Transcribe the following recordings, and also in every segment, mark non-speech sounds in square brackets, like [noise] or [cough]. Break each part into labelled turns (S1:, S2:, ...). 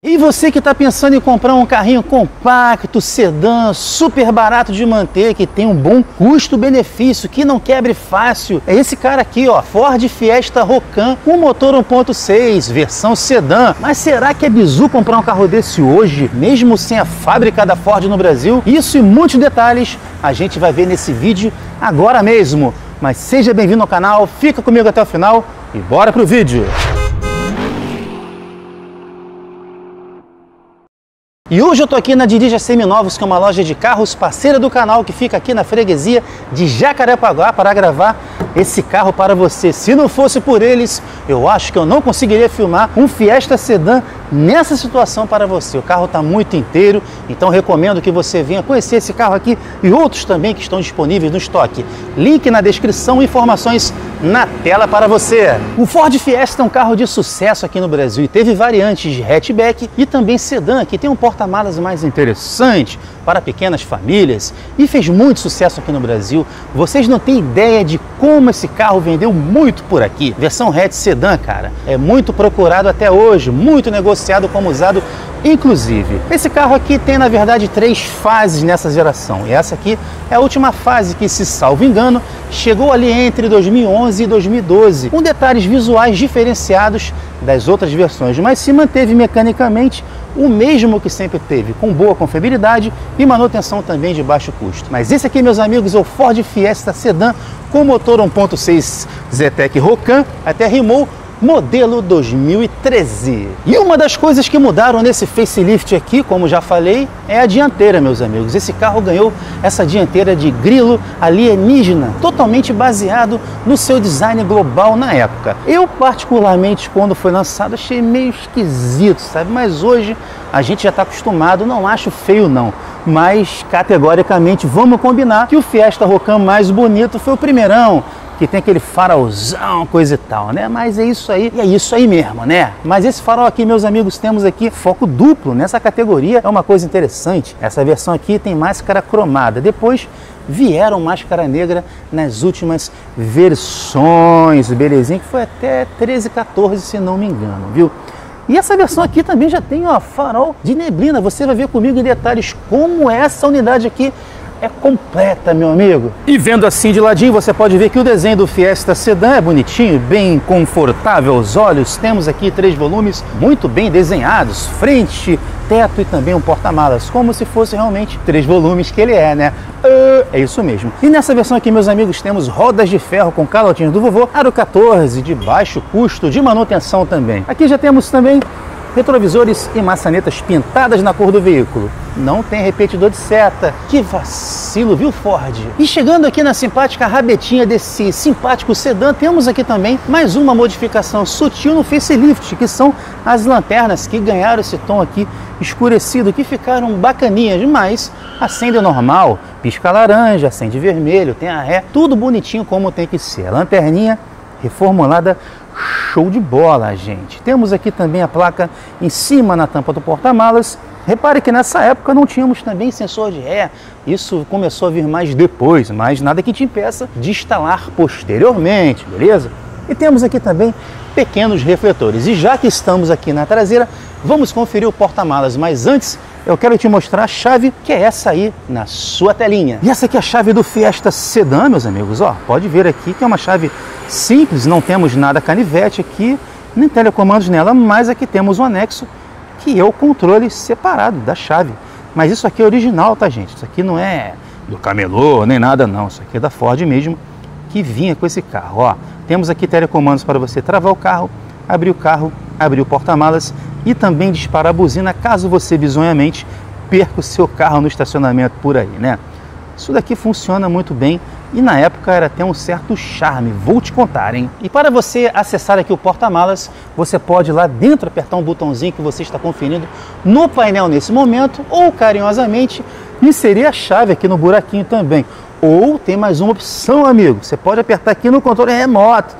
S1: E você que está pensando em comprar um carrinho compacto, sedã, super barato de manter, que tem um bom custo-benefício, que não quebre fácil, é esse cara aqui, ó, Ford Fiesta Rocan com motor 1.6, versão sedã. Mas será que é bizu comprar um carro desse hoje, mesmo sem a fábrica da Ford no Brasil? Isso e muitos detalhes a gente vai ver nesse vídeo agora mesmo. Mas seja bem-vindo ao canal, fica comigo até o final e bora pro vídeo! E hoje eu tô aqui na Dirija Seminovos, que é uma loja de carros parceira do canal que fica aqui na freguesia de Jacarepaguá para gravar esse carro para você. Se não fosse por eles, eu acho que eu não conseguiria filmar um Fiesta Sedan nessa situação para você. O carro está muito inteiro, então recomendo que você venha conhecer esse carro aqui e outros também que estão disponíveis no estoque. Link na descrição, informações na tela para você. O Ford Fiesta é um carro de sucesso aqui no Brasil e teve variantes de hatchback e também sedã, que tem um porta-malas mais interessante para pequenas famílias e fez muito sucesso aqui no Brasil. Vocês não têm ideia de como esse carro vendeu muito por aqui. Versão hatch sedã, cara, é muito procurado até hoje, muito negociado como usado Inclusive, esse carro aqui tem na verdade três fases nessa geração e essa aqui é a última fase que, se salvo engano, chegou ali entre 2011 e 2012, com detalhes visuais diferenciados das outras versões, mas se manteve mecanicamente o mesmo que sempre teve, com boa confiabilidade e manutenção também de baixo custo. Mas esse aqui, meus amigos, é o Ford Fiesta Sedan com motor 1.6 Zetec Rocan, até rimou modelo 2013. E uma das coisas que mudaram nesse facelift aqui, como já falei, é a dianteira, meus amigos. Esse carro ganhou essa dianteira de grilo alienígena, totalmente baseado no seu design global na época. Eu, particularmente, quando foi lançado, achei meio esquisito, sabe? Mas hoje a gente já está acostumado, não acho feio não. Mas categoricamente vamos combinar que o Fiesta Rocan mais bonito foi o primeirão, que tem aquele farolzão, coisa e tal, né? Mas é isso aí, é isso aí mesmo, né? Mas esse farol aqui, meus amigos, temos aqui foco duplo nessa categoria, é uma coisa interessante. Essa versão aqui tem máscara cromada. Depois vieram máscara negra nas últimas versões, belezinha, que foi até 13, 14, se não me engano, viu? E essa versão aqui também já tem ó, farol de neblina. Você vai ver comigo em detalhes como essa unidade aqui é completa, meu amigo. E vendo assim de ladinho, você pode ver que o desenho do Fiesta Sedan é bonitinho, bem confortável aos olhos. Temos aqui três volumes muito bem desenhados, frente, teto e também um porta-malas, como se fosse realmente três volumes que ele é, né? Uh, é isso mesmo. E nessa versão aqui, meus amigos, temos rodas de ferro com calotinhas do vovô, aro 14, de baixo custo, de manutenção também. Aqui já temos também retrovisores e maçanetas pintadas na cor do veículo. Não tem repetidor de seta. Que vacilo, viu Ford? E chegando aqui na simpática rabetinha desse simpático sedã, temos aqui também mais uma modificação sutil no facelift, que são as lanternas que ganharam esse tom aqui escurecido, que ficaram bacaninhas, mas acende normal, pisca laranja, acende vermelho, tem a ré, tudo bonitinho como tem que ser. A lanterninha reformulada Show de bola, gente. Temos aqui também a placa em cima na tampa do porta-malas. Repare que nessa época não tínhamos também sensor de ré. Isso começou a vir mais depois, mas nada que te impeça de instalar posteriormente, beleza? E temos aqui também pequenos refletores. E já que estamos aqui na traseira, vamos conferir o porta-malas. Mas antes, eu quero te mostrar a chave, que é essa aí na sua telinha. E essa aqui é a chave do Fiesta Sedan, meus amigos. Ó, pode ver aqui que é uma chave simples, não temos nada canivete aqui, nem telecomandos nela, mas aqui temos um anexo que é o controle separado da chave. Mas isso aqui é original, tá gente? Isso aqui não é do camelô, nem nada não. Isso aqui é da Ford mesmo, que vinha com esse carro. Ó, temos aqui telecomandos para você travar o carro, abrir o carro, abrir o porta-malas e também disparar a buzina caso você bizonhamente perca o seu carro no estacionamento por aí, né? Isso daqui funciona muito bem e na época era até um certo charme, vou te contar, hein? E para você acessar aqui o porta-malas, você pode lá dentro apertar um botãozinho que você está conferindo no painel nesse momento ou carinhosamente inserir a chave aqui no buraquinho também. Ou tem mais uma opção, amigo, você pode apertar aqui no controle remoto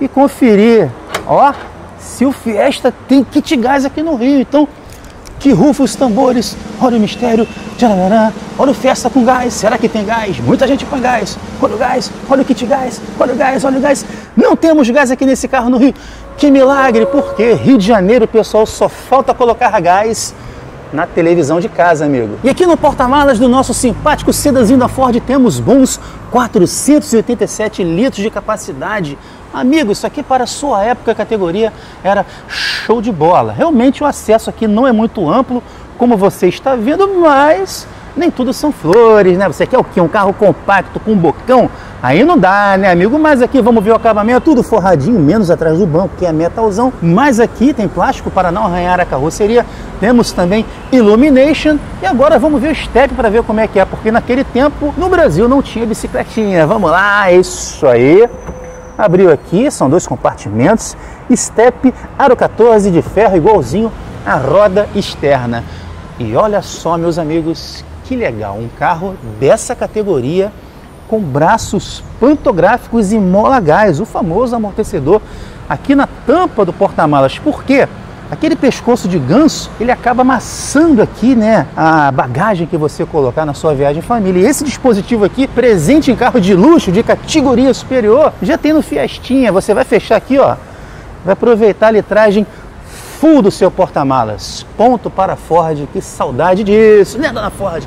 S1: e conferir, ó, se o Fiesta tem kit gás aqui no Rio. Então, que rufa os tambores, olha o mistério, tcharará, olha o festa com gás, será que tem gás? Muita gente põe gás, olha o gás, olha o kit gás, olha o gás, olha o gás. Não temos gás aqui nesse carro no Rio. Que milagre, porque Rio de Janeiro, pessoal, só falta colocar gás na televisão de casa, amigo. E aqui no porta-malas do nosso simpático sedanzinho da Ford temos bons 487 litros de capacidade. Amigo, isso aqui para a sua época categoria era show de bola. Realmente o acesso aqui não é muito amplo, como você está vendo, mas nem tudo são flores, né? Você quer o quê? Um carro compacto com um bocão? Aí não dá, né, amigo? Mas aqui vamos ver o acabamento, tudo forradinho, menos atrás do banco, que é metalzão. Mas aqui tem plástico para não arranhar a carroceria. Temos também Illumination. E agora vamos ver o step para ver como é que é, porque naquele tempo no Brasil não tinha bicicletinha. Vamos lá, isso aí. Abriu aqui, são dois compartimentos. Step Aro 14 de ferro, igualzinho à roda externa. E olha só, meus amigos, que legal, um carro dessa categoria com braços pantográficos e mola gás, o famoso amortecedor aqui na tampa do porta-malas. Por quê? Aquele pescoço de ganso, ele acaba amassando aqui, né, a bagagem que você colocar na sua viagem família. E esse dispositivo aqui, presente em carro de luxo, de categoria superior, já tem no Fiestinha. Você vai fechar aqui, ó, vai aproveitar a litragem full do seu porta-malas. Ponto para Ford, que saudade disso, né, dona Ford?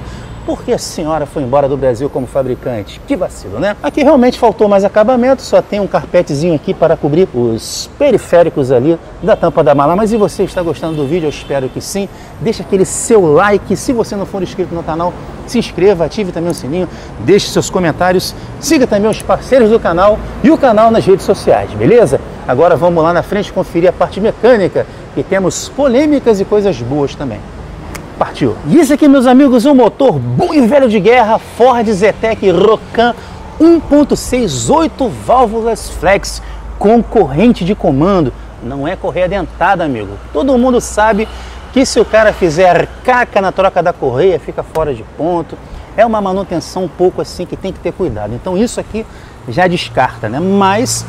S1: Porque a senhora foi embora do Brasil como fabricante? Que vacilo, né? Aqui realmente faltou mais acabamento, só tem um carpetezinho aqui para cobrir os periféricos ali da tampa da mala. Mas e você está gostando do vídeo? Eu espero que sim. Deixa aquele seu like. Se você não for inscrito no canal, se inscreva, ative também o sininho, deixe seus comentários, siga também os parceiros do canal e o canal nas redes sociais, beleza? Agora vamos lá na frente conferir a parte mecânica e temos polêmicas e coisas boas também. Partiu! E esse aqui, meus amigos, é um motor bom e velho de guerra Ford Zetec Rocan 1.6 8 válvulas flex com corrente de comando. Não é correia dentada, amigo. Todo mundo sabe que se o cara fizer caca na troca da correia, fica fora de ponto. É uma manutenção um pouco assim que tem que ter cuidado. Então isso aqui já descarta, né? Mas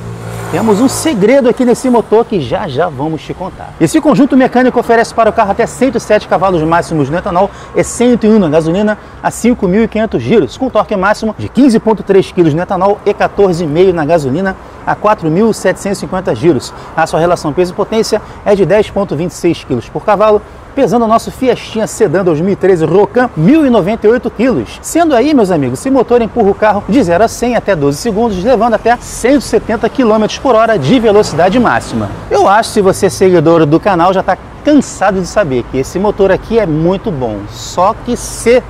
S1: temos um segredo aqui nesse motor que já já vamos te contar. Esse conjunto mecânico oferece para o carro até 107 cavalos máximos no etanol e 101 na gasolina a 5.500 giros, com torque máximo de 15.3 kg no etanol e 14,5 na gasolina a 4.750 giros. A sua relação peso-potência é de 10,26 kg por cavalo pesando o nosso Fiestinha Sedan 2013 Rocan 1098 kg. Sendo aí, meus amigos, esse motor empurra o carro de 0 a 100 até 12 segundos, levando até 170 km por hora de velocidade máxima. Eu acho que se você é seguidor do canal já está cansado de saber que esse motor aqui é muito bom, só que se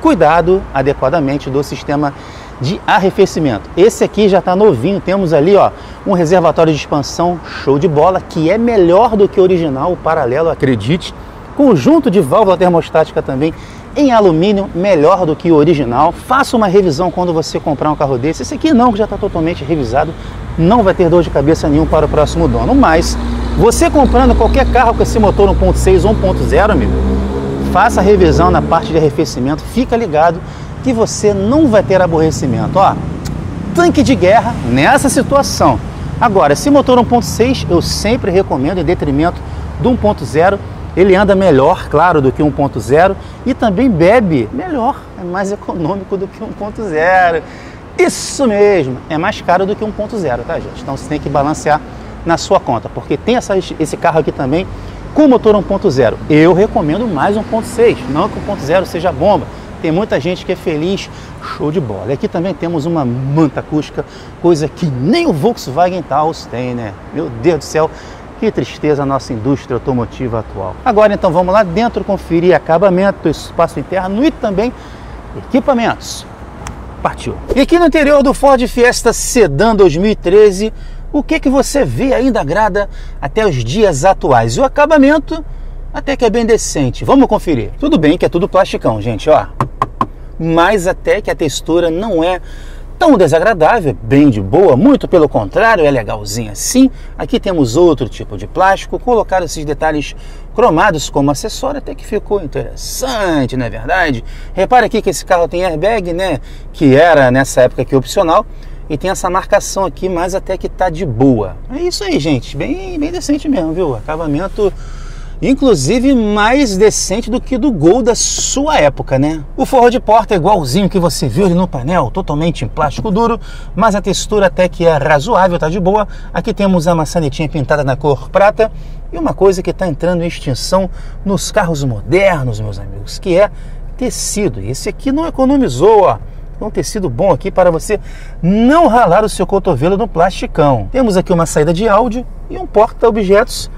S1: cuidado adequadamente do sistema de arrefecimento. Esse aqui já está novinho, temos ali ó, um reservatório de expansão show de bola, que é melhor do que o original, o paralelo, acredite. Conjunto de válvula termostática também em alumínio, melhor do que o original. Faça uma revisão quando você comprar um carro desse. Esse aqui não, que já está totalmente revisado, não vai ter dor de cabeça nenhum para o próximo dono. Mas você comprando qualquer carro com esse motor 1.6 ou 1.0, amigo, faça a revisão na parte de arrefecimento, fica ligado que você não vai ter aborrecimento. Ó, tanque de guerra nessa situação. Agora, esse motor 1.6 eu sempre recomendo em detrimento do 1.0 ele anda melhor, claro, do que 1.0 e também bebe melhor, é mais econômico do que 1.0. Isso mesmo, é mais caro do que 1.0, tá, gente? Então você tem que balancear na sua conta, porque tem essa, esse carro aqui também com motor 1.0. Eu recomendo mais 1.6, não que o 1.0 seja bomba. Tem muita gente que é feliz, show de bola. E aqui também temos uma manta acústica, coisa que nem o Volkswagen Taos tem, né? Meu Deus do céu, que tristeza a nossa indústria automotiva atual. Agora então vamos lá dentro conferir acabamento, espaço interno e também equipamentos. Partiu. E aqui no interior do Ford Fiesta Sedan 2013, o que que você vê ainda agrada até os dias atuais? O acabamento até que é bem decente. Vamos conferir. Tudo bem que é tudo plasticão, gente, ó. Mas até que a textura não é tão desagradável, bem de boa, muito pelo contrário, é legalzinha sim. Aqui temos outro tipo de plástico, colocar esses detalhes cromados como acessório até que ficou interessante, não é verdade? Repare aqui que esse carro tem airbag, né, que era nessa época aqui opcional, e tem essa marcação aqui, mas até que tá de boa. É isso aí, gente, bem, bem decente mesmo, viu? Acabamento inclusive mais decente do que do Gol da sua época, né? O forro de porta é igualzinho que você viu ali no painel, totalmente em plástico duro, mas a textura até que é razoável, tá de boa. Aqui temos a maçanetinha pintada na cor prata e uma coisa que está entrando em extinção nos carros modernos, meus amigos, que é tecido. E esse aqui não economizou, ó um tecido bom aqui para você não ralar o seu cotovelo no plasticão. Temos aqui uma saída de áudio e um porta-objetos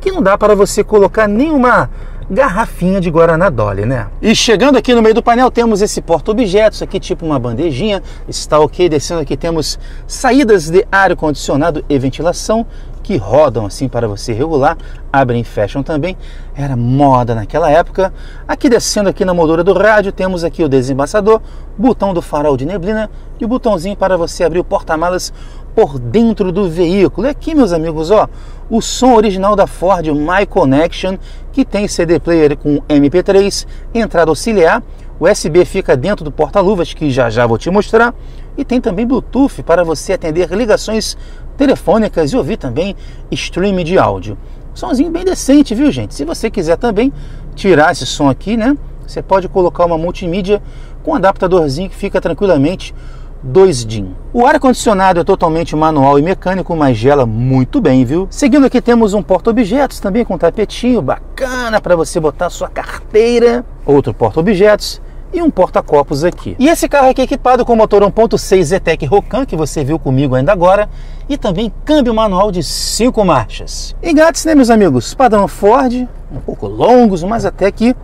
S1: que não dá para você colocar nenhuma garrafinha de Guaraná Dolly, né? E chegando aqui no meio do painel temos esse porta-objetos aqui, tipo uma bandejinha, está ok, descendo aqui temos saídas de ar-condicionado e ventilação que rodam assim para você regular, abrem e fecham também, era moda naquela época. Aqui descendo aqui na moldura do rádio temos aqui o desembaçador, botão do farol de neblina e o botãozinho para você abrir o porta-malas por dentro do veículo. E aqui, meus amigos, ó, o som original da Ford, My Connection, que tem CD player com MP3, entrada auxiliar, USB fica dentro do porta-luvas, que já já vou te mostrar, e tem também Bluetooth para você atender ligações telefônicas e ouvir também streaming de áudio. Somzinho bem decente, viu, gente? Se você quiser também tirar esse som aqui, né? Você pode colocar uma multimídia com um adaptadorzinho que fica tranquilamente 2 DIN. O ar-condicionado é totalmente manual e mecânico, mas gela muito bem, viu? Seguindo aqui temos um porta-objetos também com tapetinho bacana para você botar sua carteira. Outro porta-objetos e um porta-copos aqui. E esse carro aqui é equipado com motor 1.6 Zetec Rocan, que você viu comigo ainda agora, e também câmbio manual de 5 marchas. Engates, né, meus amigos? Padrão Ford, um pouco longos, mas até que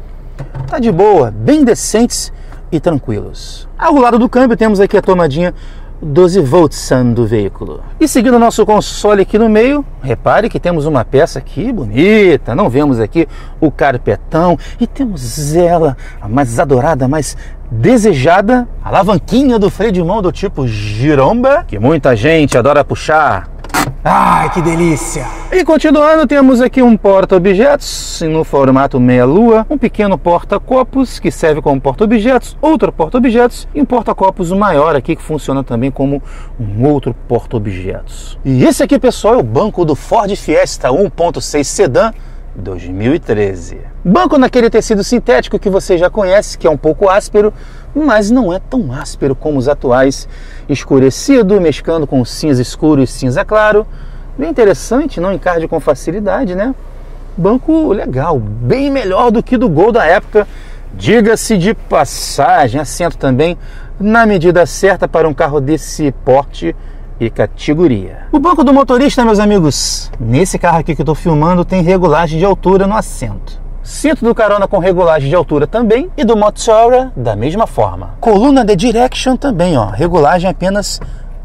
S1: tá de boa, bem decentes e tranquilos. Ao lado do câmbio temos aqui a tomadinha 12 volts do veículo. E seguindo o nosso console aqui no meio, repare que temos uma peça aqui bonita, não vemos aqui o carpetão e temos ela, a mais adorada, mais desejada, a alavanquinha do freio de mão do tipo giromba, que muita gente adora puxar Ai, que delícia! E continuando, temos aqui um porta-objetos no formato meia-lua, um pequeno porta-copos que serve como porta-objetos, outro porta-objetos e um porta-copos maior aqui que funciona também como um outro porta-objetos. E esse aqui, pessoal, é o banco do Ford Fiesta 1.6 Sedan 2013. Banco naquele tecido sintético que você já conhece, que é um pouco áspero, mas não é tão áspero como os atuais, escurecido, mesclando com cinza escuro e cinza claro. Bem interessante, não encarde com facilidade, né? Banco legal, bem melhor do que do Gol da época. Diga-se de passagem, assento também na medida certa para um carro desse porte e categoria. O banco do motorista, meus amigos, nesse carro aqui que eu estou filmando, tem regulagem de altura no assento. Cinto do carona com regulagem de altura também e do Motora da mesma forma. Coluna de direction também, ó, regulagem apenas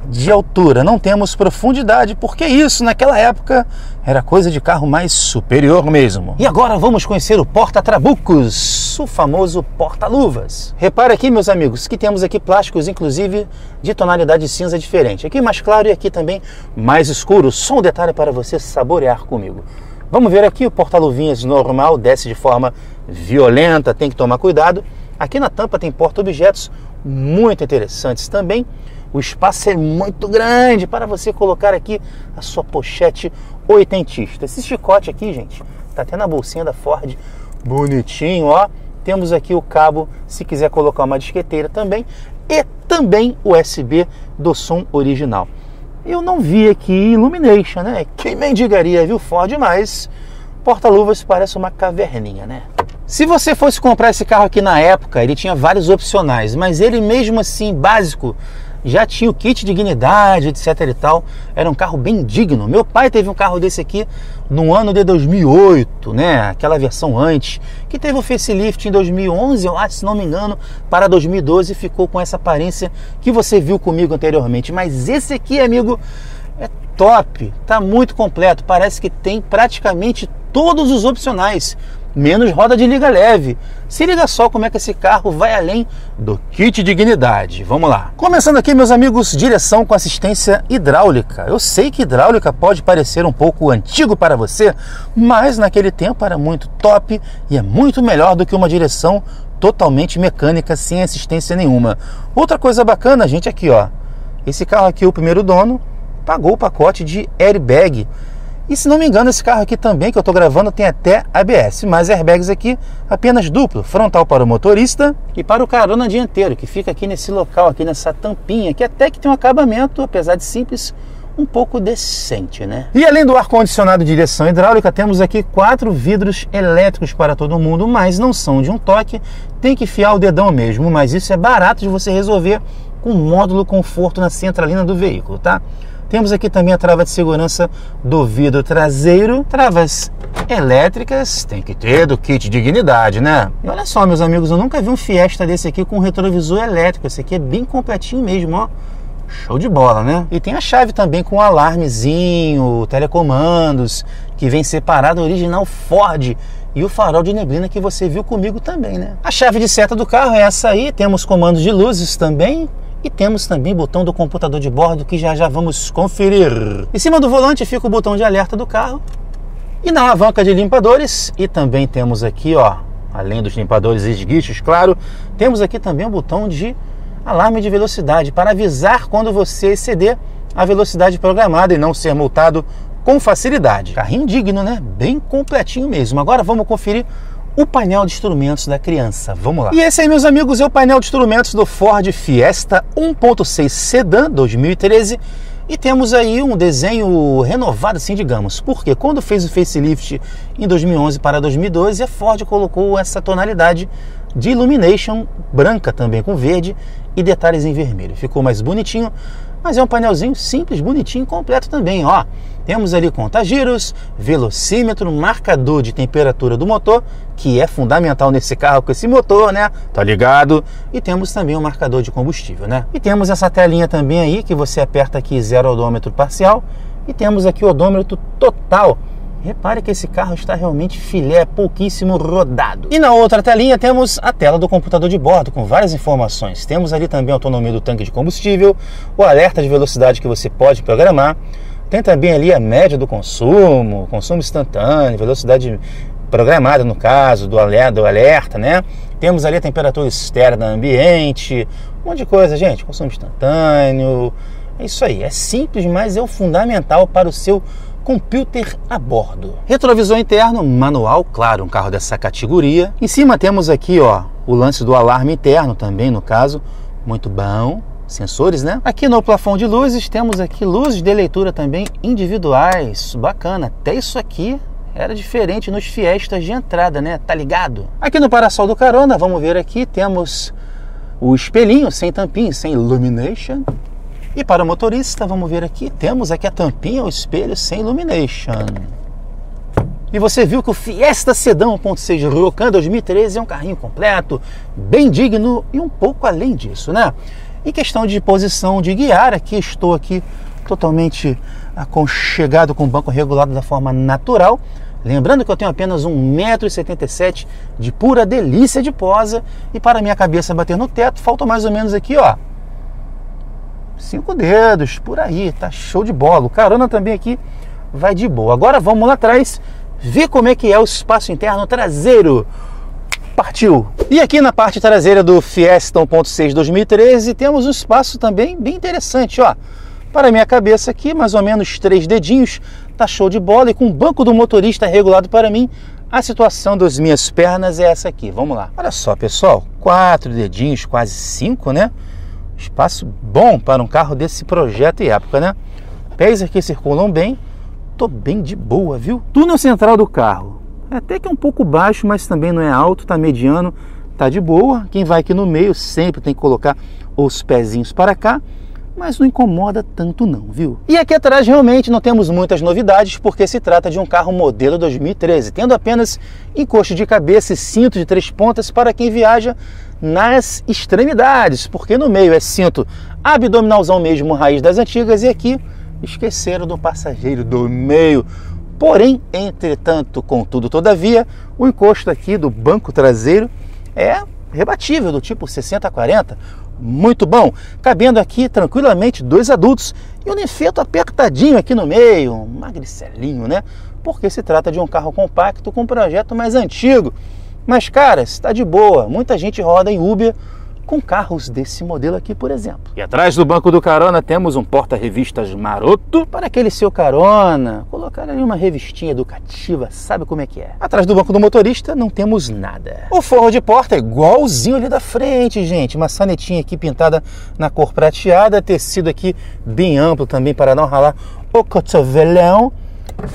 S1: de altura, não temos profundidade, porque isso naquela época era coisa de carro mais superior mesmo. E agora vamos conhecer o porta-trabucos, o famoso porta-luvas. Repare aqui, meus amigos, que temos aqui plásticos, inclusive de tonalidade cinza diferente. Aqui mais claro e aqui também mais escuro. Só um detalhe para você saborear comigo. Vamos ver aqui o porta-luvinhas normal, desce de forma violenta, tem que tomar cuidado. Aqui na tampa tem porta-objetos muito interessantes também o espaço é muito grande para você colocar aqui a sua pochete oitentista. Esse chicote aqui, gente, tá até na bolsinha da Ford, bonitinho, ó. Temos aqui o cabo, se quiser colocar uma disqueteira também, e também USB do som original. Eu não vi aqui Illumination, né? Quem mendigaria, viu Ford, mas porta-luvas parece uma caverninha, né? Se você fosse comprar esse carro aqui na época, ele tinha vários opcionais, mas ele mesmo assim, básico, já tinha o kit dignidade, etc e tal. Era um carro bem digno. Meu pai teve um carro desse aqui no ano de 2008, né? Aquela versão antes, que teve o facelift em 2011, eu acho, se não me engano, para 2012 ficou com essa aparência que você viu comigo anteriormente. Mas esse aqui, amigo, é top, tá muito completo. Parece que tem praticamente todos os opcionais menos roda de liga leve. Se liga só como é que esse carro vai além do kit dignidade. Vamos lá. Começando aqui, meus amigos, direção com assistência hidráulica. Eu sei que hidráulica pode parecer um pouco antigo para você, mas naquele tempo era muito top e é muito melhor do que uma direção totalmente mecânica sem assistência nenhuma. Outra coisa bacana, gente, aqui, ó. Esse carro aqui, o primeiro dono, pagou o pacote de airbag E se não me engano, esse carro aqui também que eu estou gravando tem até ABS, mas airbags aqui apenas duplo, frontal para o motorista e para o carona dianteiro, que fica aqui nesse local, aqui nessa tampinha, que até que tem um acabamento, apesar de simples, um pouco decente, né? E além do ar-condicionado de direção hidráulica, temos aqui quatro vidros elétricos para todo mundo, mas não são de um toque, tem que fiar o dedão mesmo, mas isso é barato de você resolver com módulo conforto na centralina do veículo, tá? Temos aqui também a trava de segurança do vidro traseiro, travas elétricas, tem que ter do kit dignidade, né? E olha só, meus amigos, eu nunca vi um Fiesta desse aqui com retrovisor elétrico, esse aqui é bem completinho mesmo, ó. Show de bola, né? E tem a chave também com alarmezinho, telecomandos, que vem separado original Ford e o farol de neblina que você viu comigo também, né? A chave de seta do carro é essa aí, temos comandos de luzes também, e temos também botão do computador de bordo que já já vamos conferir. Em cima do volante fica o botão de alerta do carro e na alavanca de limpadores e também temos aqui, ó, além dos limpadores e esguichos, claro, temos aqui também o botão de alarme de velocidade para avisar quando você exceder a velocidade programada e não ser multado com facilidade. Carrinho digno, né? Bem completinho mesmo. Agora vamos conferir o painel de instrumentos da criança. Vamos lá. E esse aí, meus amigos, é o painel de instrumentos do Ford Fiesta 1.6 Sedan 2013. E temos aí um desenho renovado, assim, digamos. Porque quando fez o facelift em 2011 para 2012, a Ford colocou essa tonalidade de illumination branca também com verde e detalhes em vermelho. Ficou mais bonitinho, mas é um painelzinho simples, bonitinho, completo também, ó. Temos ali conta-giros, velocímetro, marcador de temperatura do motor, que é fundamental nesse carro com esse motor, né? Tá ligado? E temos também o um marcador de combustível, né? E temos essa telinha também aí que você aperta aqui zero odômetro parcial e temos aqui o odômetro total Repare que esse carro está realmente filé, pouquíssimo rodado. E na outra telinha temos a tela do computador de bordo com várias informações. Temos ali também a autonomia do tanque de combustível, o alerta de velocidade que você pode programar. Tem também ali a média do consumo, consumo instantâneo, velocidade programada no caso do alerta, do alerta, né? Temos ali a temperatura externa ambiente, um monte de coisa, gente. Consumo instantâneo. É isso aí. É simples, mas é o fundamental para o seu computer a bordo. Retrovisor interno, manual, claro, um carro dessa categoria. Em cima temos aqui, ó, o lance do alarme interno também, no caso, muito bom. Sensores, né? Aqui no plafond de luzes temos aqui luzes de leitura também individuais, bacana. Até isso aqui era diferente nos Fiestas de entrada, né? Tá ligado? Aqui no parasol do carona, vamos ver aqui, temos o espelhinho sem tampinha, sem illumination. E para o motorista, vamos ver aqui, temos aqui a tampinha, o espelho sem illumination. E você viu que o Fiesta Sedan 1.6 Rocan 2013 é um carrinho completo, bem digno e um pouco além disso, né? Em questão de posição de guiar, aqui estou aqui totalmente aconchegado com o banco regulado da forma natural. Lembrando que eu tenho apenas 1,77m de pura delícia de posa e para minha cabeça bater no teto, falta mais ou menos aqui, ó, cinco dedos, por aí, tá show de bola. O carona também aqui vai de boa. Agora vamos lá atrás ver como é que é o espaço interno traseiro. Partiu! E aqui na parte traseira do Fiesta 1.6 2013 temos um espaço também bem interessante, ó. Para minha cabeça aqui, mais ou menos três dedinhos, tá show de bola e com o banco do motorista regulado para mim, a situação das minhas pernas é essa aqui. Vamos lá. Olha só, pessoal, quatro dedinhos, quase cinco, né? Espaço bom para um carro desse projeto e época, né? Pés aqui circulam bem. Tô bem de boa, viu? Túnel central do carro. Até que é um pouco baixo, mas também não é alto, tá mediano, tá de boa. Quem vai aqui no meio sempre tem que colocar os pezinhos para cá mas não incomoda tanto não, viu? E aqui atrás realmente não temos muitas novidades porque se trata de um carro modelo 2013, tendo apenas encosto de cabeça e cinto de três pontas para quem viaja nas extremidades, porque no meio é cinto abdominalzão mesmo, raiz das antigas, e aqui esqueceram do passageiro do meio. Porém, entretanto, contudo, todavia, o encosto aqui do banco traseiro é rebatível, do tipo 60-40, muito bom, cabendo aqui tranquilamente dois adultos e um nefeto apertadinho aqui no meio, um magricelinho, né? Porque se trata de um carro compacto com um projeto mais antigo. Mas, cara, está de boa. Muita gente roda em Uber com carros desse modelo aqui, por exemplo. E atrás do banco do carona temos um porta-revistas maroto para aquele seu carona colocar ali uma revistinha educativa, sabe como é que é. Atrás do banco do motorista não temos nada. O forro de porta é igualzinho ali da frente, gente. Uma sanetinha aqui pintada na cor prateada, tecido aqui bem amplo também para não ralar o cotovelão.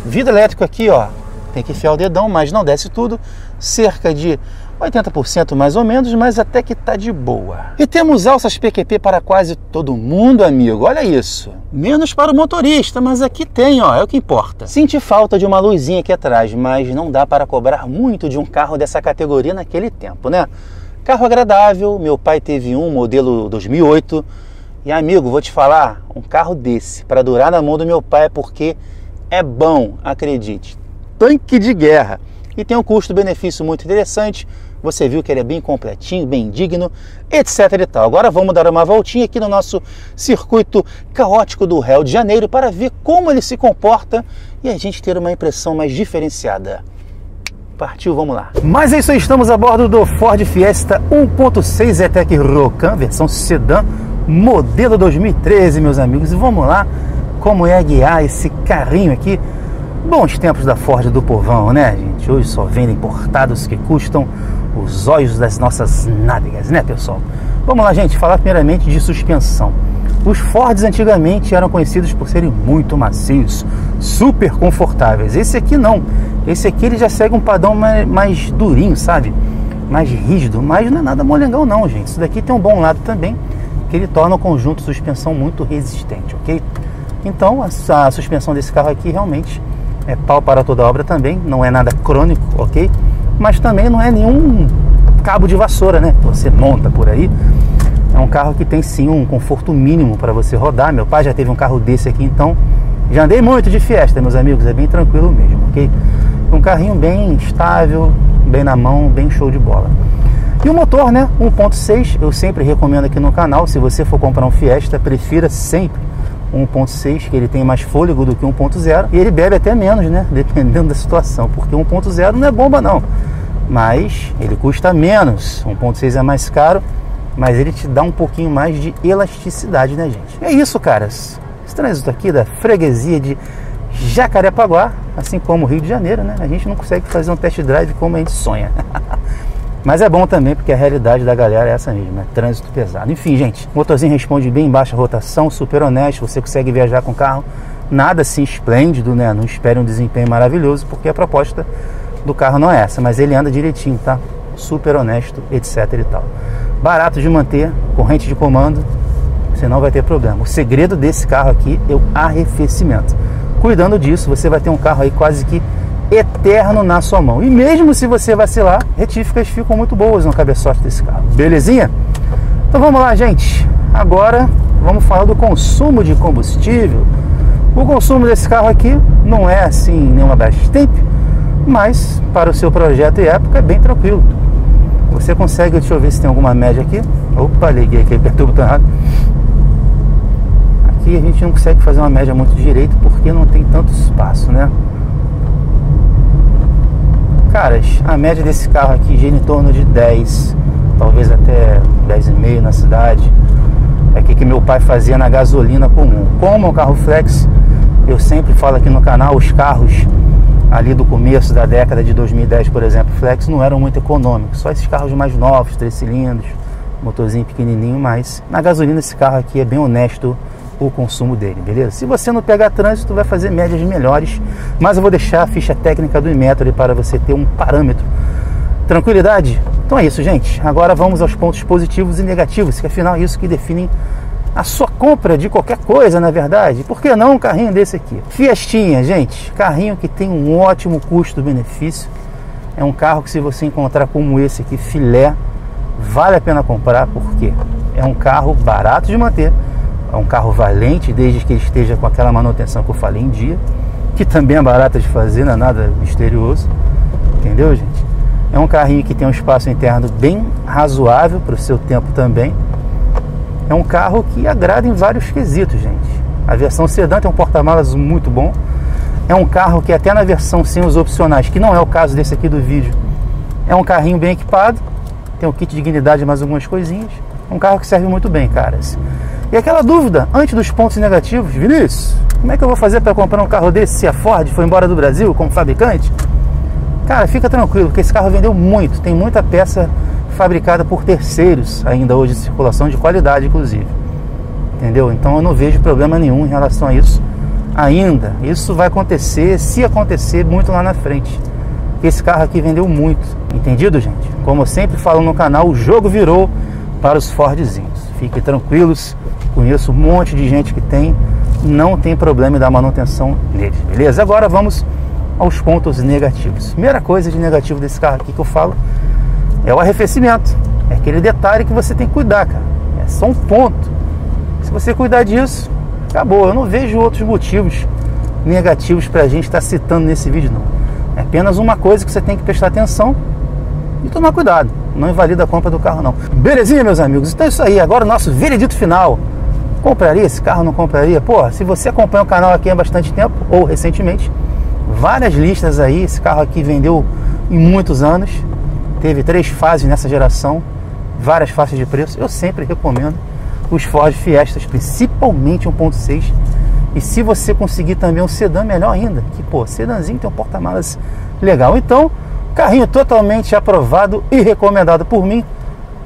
S1: Vidro elétrico aqui, ó, tem que enfiar o dedão, mas não desce tudo. Cerca de 80% mais ou menos, mas até que tá de boa. E temos alças PQP para quase todo mundo, amigo. Olha isso. Menos para o motorista, mas aqui tem, ó, é o que importa. Senti falta de uma luzinha aqui atrás, mas não dá para cobrar muito de um carro dessa categoria naquele tempo, né? Carro agradável, meu pai teve um modelo 2008. E amigo, vou te falar, um carro desse para durar na mão do meu pai é porque é bom, acredite. Tanque de guerra e tem um custo-benefício muito interessante. Você viu que ele é bem completinho, bem digno, etc e tal. Agora vamos dar uma voltinha aqui no nosso circuito caótico do Rio de Janeiro para ver como ele se comporta e a gente ter uma impressão mais diferenciada. Partiu, vamos lá. Mas é isso aí, estamos a bordo do Ford Fiesta 1.6 E-Tech Rocan, versão sedã, modelo 2013, meus amigos. E vamos lá, como é guiar esse carrinho aqui Bons tempos da Ford do povão, né, gente? Hoje só vendem importados que custam os olhos das nossas nádegas, né, pessoal? Vamos lá, gente, falar primeiramente de suspensão. Os Fords antigamente eram conhecidos por serem muito macios, super confortáveis. Esse aqui não. Esse aqui ele já segue um padrão mais, mais durinho, sabe? Mais rígido, mas não é nada molengão não, gente. Isso daqui tem um bom lado também, que ele torna o conjunto de suspensão muito resistente, ok? Então a, a suspensão desse carro aqui realmente é pau para toda obra também, não é nada crônico, ok? Mas também não é nenhum cabo de vassoura, né? Você monta por aí. É um carro que tem sim um conforto mínimo para você rodar. Meu pai já teve um carro desse aqui, então já andei muito de Fiesta, meus amigos, é bem tranquilo mesmo, ok? Um carrinho bem estável, bem na mão, bem show de bola. E o motor, né? 1.6, eu sempre recomendo aqui no canal, se você for comprar um Fiesta, prefira sempre 1.6, que ele tem mais fôlego do que 1.0, e ele bebe até menos, né? [laughs] Dependendo da situação, porque 1.0 não é bomba não, mas ele custa menos. 1.6 é mais caro, mas ele te dá um pouquinho mais de elasticidade, né, gente? É isso, caras. Esse trânsito aqui da freguesia de Jacarepaguá, assim como o Rio de Janeiro, né? A gente não consegue fazer um test drive como a gente sonha. [laughs] Mas é bom também porque a realidade da galera é essa mesmo, é trânsito pesado. Enfim, gente, o motorzinho responde bem em baixa rotação, super honesto, você consegue viajar com o carro. Nada assim esplêndido, né? Não espere um desempenho maravilhoso, porque a proposta do carro não é essa, mas ele anda direitinho, tá? Super honesto, etc e tal. Barato de manter, corrente de comando, você não vai ter problema. O segredo desse carro aqui é o arrefecimento. Cuidando disso, você vai ter um carro aí quase que eterno na sua mão. E mesmo se você vacilar, retíficas ficam muito boas no cabeçote desse carro. Belezinha? Então vamos lá, gente. Agora vamos falar do consumo de combustível. O consumo desse carro aqui não é assim nenhuma Brastemp, mas para o seu projeto e época é bem tranquilo. Você consegue, deixa eu ver se tem alguma média aqui. Opa, liguei aqui, apertei o botão errado. Aqui a gente não consegue fazer uma média muito direito porque não tem tanto espaço, né? Caras, a média desse carro aqui gira em torno de 10, talvez até 10,5 na cidade. É aqui que meu pai fazia na gasolina comum. Como é um carro flex, eu sempre falo aqui no canal, os carros ali do começo da década de 2010, por exemplo, flex não eram muito econômicos. Só esses carros mais novos, três cilindros, motorzinho pequenininho, mas na gasolina esse carro aqui é bem honesto o consumo dele, beleza? Se você não pegar trânsito, vai fazer médias melhores, mas eu vou deixar a ficha técnica do Inmetro para você ter um parâmetro. Tranquilidade? Então é isso, gente. Agora vamos aos pontos positivos e negativos, que afinal é isso que definem a sua compra de qualquer coisa, na verdade. Por que não um carrinho desse aqui? Fiestinha, gente. Carrinho que tem um ótimo custo-benefício. É um carro que se você encontrar como esse aqui, filé, vale a pena comprar, porque é um carro barato de manter, é um carro valente, desde que ele esteja com aquela manutenção que eu falei em dia, que também é barata de fazer, não é nada misterioso. Entendeu, gente? É um carrinho que tem um espaço interno bem razoável para o seu tempo também. É um carro que agrada em vários quesitos, gente. A versão sedã tem um porta-malas muito bom. É um carro que até na versão sem os opcionais, que não é o caso desse aqui do vídeo, é um carrinho bem equipado. Tem um kit de dignidade e mais algumas coisinhas. Um carro que serve muito bem, caras. E aquela dúvida, antes dos pontos negativos, Vinícius, como é que eu vou fazer para comprar um carro desse se a Ford foi embora do Brasil como fabricante? Cara, fica tranquilo, porque esse carro vendeu muito, tem muita peça fabricada por terceiros ainda hoje em circulação, de qualidade inclusive. Entendeu? Então eu não vejo problema nenhum em relação a isso ainda. Isso vai acontecer, se acontecer, muito lá na frente. Esse carro aqui vendeu muito, entendido, gente? Como eu sempre falo no canal, o jogo virou para os Fordzinhos. Fiquem tranquilos, conheço um monte de gente que tem, não tem problema em dar manutenção neles, beleza? Agora vamos aos pontos negativos. Primeira coisa de negativo desse carro aqui que eu falo é o arrefecimento. É aquele detalhe que você tem que cuidar, cara. É só um ponto. Se você cuidar disso, acabou. Eu não vejo outros motivos negativos para a gente estar tá citando nesse vídeo, não. É apenas uma coisa que você tem que prestar atenção e tomar cuidado. Não invalida a compra do carro, não. Belezinha, meus amigos? Então é isso aí. Agora o nosso veredito final. Compraria esse carro? Não compraria? Pô, se você acompanha o canal aqui há bastante tempo, ou recentemente, várias listas aí. Esse carro aqui vendeu em muitos anos. Teve três fases nessa geração, várias faixas de preço. Eu sempre recomendo os Ford Fiestas, principalmente 1.6. E se você conseguir também um sedã, melhor ainda. Que, pô, sedãzinho tem um porta-malas legal. Então, carrinho totalmente aprovado e recomendado por mim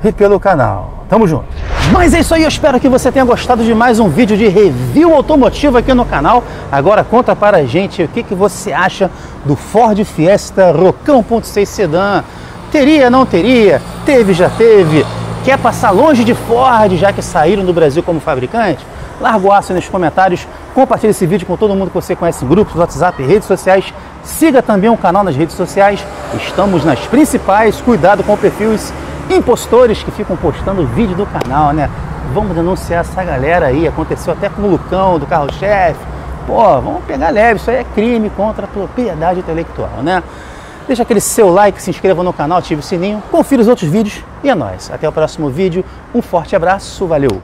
S1: e pelo canal. Tamo junto. Mas é isso aí, eu espero que você tenha gostado de mais um vídeo de review automotivo aqui no canal. Agora conta para a gente o que, que você acha do Ford Fiesta Rocão 1.6 Sedan. Teria, não teria? Teve, já teve? Quer passar longe de Ford, já que saíram do Brasil como fabricante? Larga o aço nos comentários, compartilhe esse vídeo com todo mundo que você conhece grupos, WhatsApp, redes sociais. Siga também o canal nas redes sociais. Estamos nas principais. Cuidado com perfis impostores que ficam postando vídeo do canal, né? Vamos denunciar essa galera aí. Aconteceu até com o Lucão do carro-chefe. Pô, vamos pegar leve. Isso aí é crime contra a propriedade intelectual, né? Deixa aquele seu like, se inscreva no canal, ative o sininho, confira os outros vídeos e é nóis. Até o próximo vídeo, um forte abraço, valeu!